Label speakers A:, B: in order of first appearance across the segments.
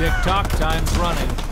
A: Tick-tock, time's running.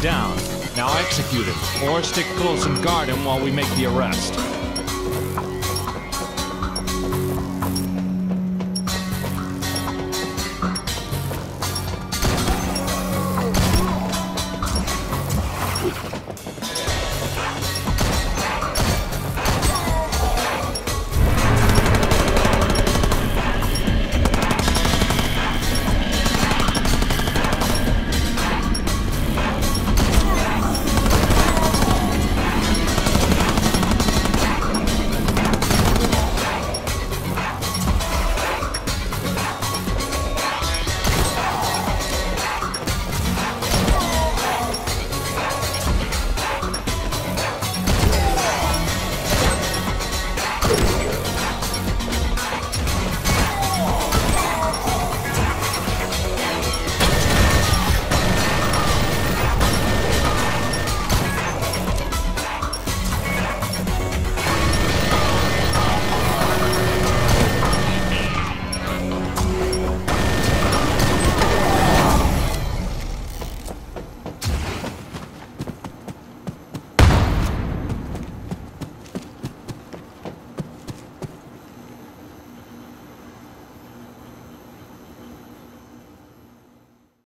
A: Down. Now execute him, or stick close and guard him while we make the arrest.